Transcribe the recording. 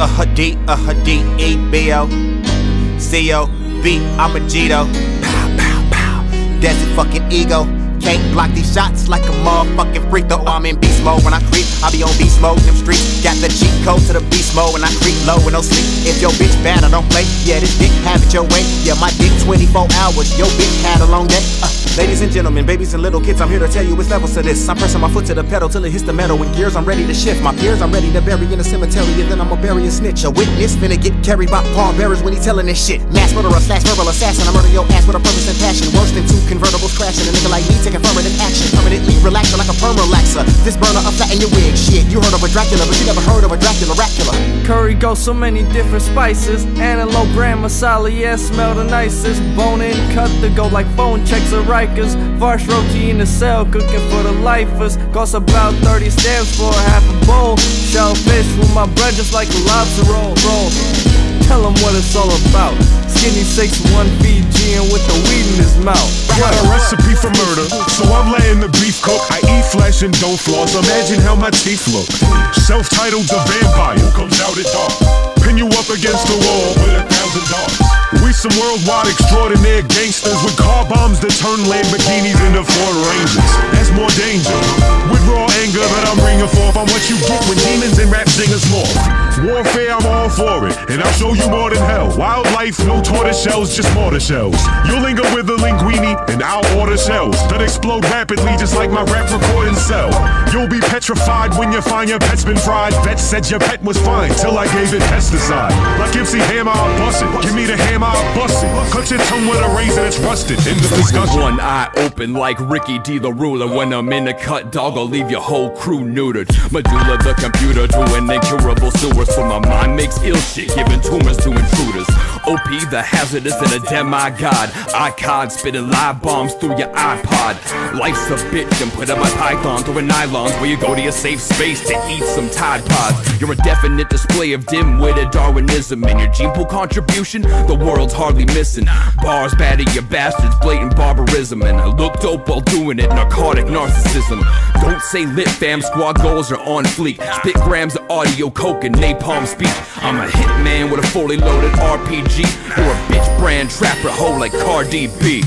a Hadid, a Hadid, E B O C O B. I'm a Gito. Pow, pow, pow. Desert fucking ego. Can't block these shots like a motherfucking freak. Though I'm in beast mode when I creep. I be on beast mode in them streets. Got the cheat code to the beast mode when I creep low with no sleep. If your bitch bad, I don't play. Yeah, this dick have it your way. Yeah, my dick 24 hours. Your bitch had a long day. Uh, ladies and gentlemen, babies and little kids, I'm here to tell you it's levels to this. I'm pressing my foot to the pedal till it hits the metal. When gears, I'm ready to shift. My peers, I'm ready to bury in the cemetery. And then I'ma bury a snitch. A witness finna get carried by palm bearers when he telling this shit. Mass murderer slash verbal assassin. I murder your ass with a purpose and passion. Worse than two convertibles crashing. A nigga like me taking affirmative action. Permanently relaxing like a perma relaxer. This burner up flatten your wig. Shit, you heard of a Dracula, but you never heard of a Dracula Dracula. Curry goes so many different spices. Antelope brand masala, yeah, smell the nicest. Bone in, cut the go like phone checks or Rikers. Varsh roti in the cell, cooking for the lifers. Costs about 30 stamps for half a bowl. Shellfish with my bread just like a lobster roll. roll. Tell him what it's all about. Skinny 6'1 Fijian with the weed in his mouth. Got a recipe for murder, so Flesh and don't floss. Imagine how my teeth look. Celph Titled the vampire comes out at dark. Pin you up against the wall with a thousand darts. We some worldwide extraordinaire gangsters with car bombs that turn Lamborghinis into you get when demons and rap singers morph. Warfare, I'm all for it, and I'll show you more than hell. Wildlife, no tortoise shells, just mortar shells. You'll linger with the linguini, and I'll order shells that explode rapidly, just like my rap recording cell. You'll be petrified when you find your pet's been fried. Vet said your pet was fine till I gave it pesticide. Like Ipsy Hammer, I'll bust it. Give me the hammer, I'll bust it. Cut your tongue with a razor that's rusted. End of discussion. One eye open like Ricky D. the ruler. When I'm in the cut, dog, I'll leave your whole crew neutered. Medulla, the computer, doing incurable sewer. So my mind makes ill shit, giving tumors to intruders. OP, the hazardous and a demigod. Icon spitting live bombs through your iPod. Life's a bitch and put up a python throwing nylons where you go to your safe space to eat some Tide Pods. You're a definite display of dim-witted Darwinism and your gene pool contribution. The world's hardly missing. Bars bad at your bastards, blatant barbarism, and I look dope while doing it. Narcotic narcissism. Don't say lit, fam. Squad goals are on fleek. Spit grams of audio, coke, and napalm speech. I'm a hitman with a fully loaded RPG. Or a bitch brand trapper hoe like Cardi B.